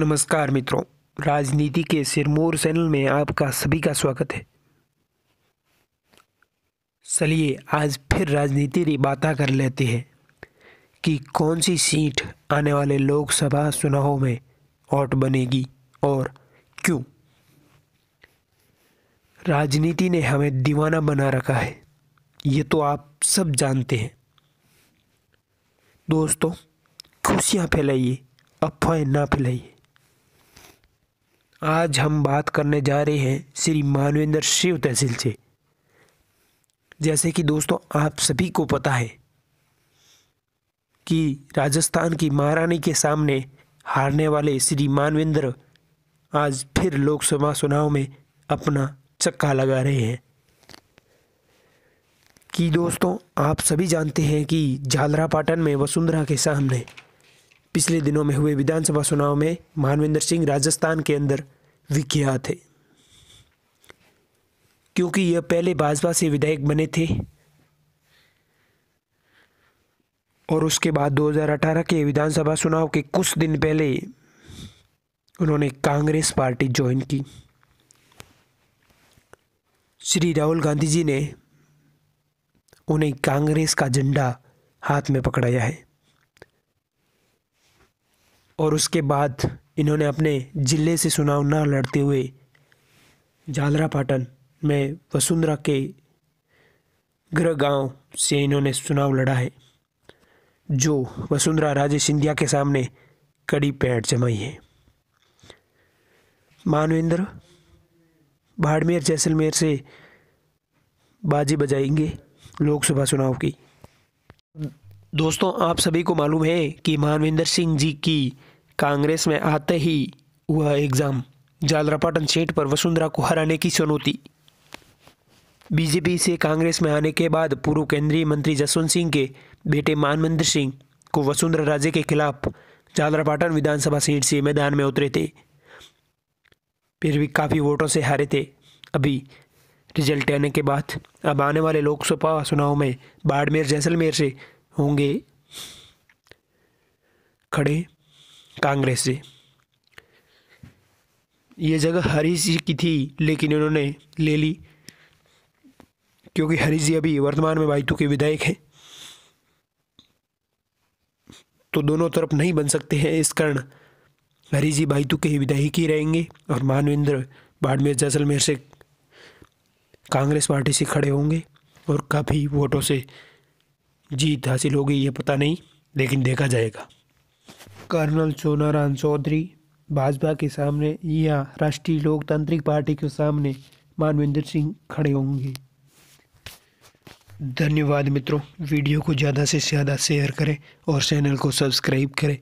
नमस्कार मित्रों, राजनीति के सिरमौर चैनल में आपका सभी का स्वागत है। चलिए आज फिर राजनीति की बातें कर लेते हैं कि कौन सी सीट आने वाले लोकसभा चुनाव में वोट बनेगी और क्यों? राजनीति ने हमें दीवाना बना रखा है, ये तो आप सब जानते हैं। दोस्तों, खुशियाँ फैलाइए, अफवाहें ना फैलाइए। आज हम बात करने जा रहे हैं श्री मानवेंद्र शिव तहसील से। जैसे कि दोस्तों, आप सभी को पता है कि राजस्थान की महारानी के सामने हारने वाले श्री मानवेंद्र आज फिर लोकसभा चुनाव में अपना चक्का लगा रहे हैं। कि दोस्तों, आप सभी जानते हैं कि झालरापाटन में वसुंधरा के सामने पिछले दिनों में हुए विधानसभा चुनाव में मानवेंद्र सिंह राजस्थान के अंदर विख्यात है क्योंकि यह पहले भाजपा से विधायक बने थे और उसके बाद 2018 के विधानसभा चुनाव के कुछ दिन पहले उन्होंने कांग्रेस पार्टी ज्वाइन की। श्री राहुल गांधी जी ने उन्हें कांग्रेस का झंडा हाथ में पकड़ाया है। और उसके बाद इन्होंने अपने ज़िले से चुनाव न लड़ते हुए जालरा पाटन में वसुंधरा के गृह गाँव से इन्होंने चुनाव लड़ा है, जो वसुंधरा राजे सिंधिया के सामने कड़ी पैठ जमाई है। मानवेंद्र, बाड़मेर जैसलमेर से बाजी बजाएँगे लोकसभा चुनाव की। दोस्तों, आप सभी को मालूम है कि मानविंदर सिंह जी की कांग्रेस में आते ही हुआ एग्ज़ाम। जालरापाटन सीट पर वसुंधरा को हराने की चुनौती। बीजेपी से कांग्रेस में आने के बाद पूर्व केंद्रीय मंत्री जसवंत सिंह के बेटे मानविंदर सिंह को वसुंधरा राजे के खिलाफ जालरापाटन विधानसभा सीट से मैदान में उतरे थे। फिर भी काफ़ी वोटों से हारे थे। अभी रिज़ल्ट आने के बाद अब आने वाले लोकसभा चुनाव में बाड़मेर, जैसलमेर से होंगे खड़े कांग्रेस से। ये जगह हरीश जी की थी, लेकिन उन्होंने ले ली, क्योंकि हरीश जी अभी वर्तमान में बाइतू के विधायक हैं। तो दोनों तरफ़ नहीं बन सकते हैं इस कारण। हरीश जी बाइतू के विधायक ही रहेंगे, और मानवेंद्र बाड़मेर, जैसलमेर से कांग्रेस पार्टी से खड़े होंगे, और काफ़ी वोटों से जीत हासिल होगी, ये पता नहीं, लेकिन देखा जाएगा। कर्नल सोनाराम चौधरी, भाजपा के सामने या राष्ट्रीय लोकतांत्रिक पार्टी के सामने मानविंदर सिंह खड़े होंगे। धन्यवाद मित्रों। वीडियो को ज़्यादा से ज़्यादा शेयर करें और चैनल को सब्सक्राइब करें।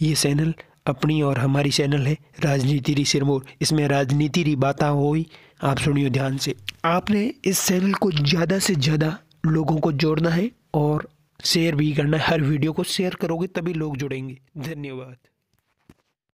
ये चैनल अपनी और हमारी चैनल है, राजनीति री सिरमौर इसमें राजनीति री बातें हुई, आप सुनियो ध्यान से। आपने इस चैनल को ज़्यादा से ज़्यादा लोगों को जोड़ना है और शेयर भी करना है हर वीडियो को शेयर करोगे तभी लोग जुड़ेंगे। धन्यवाद।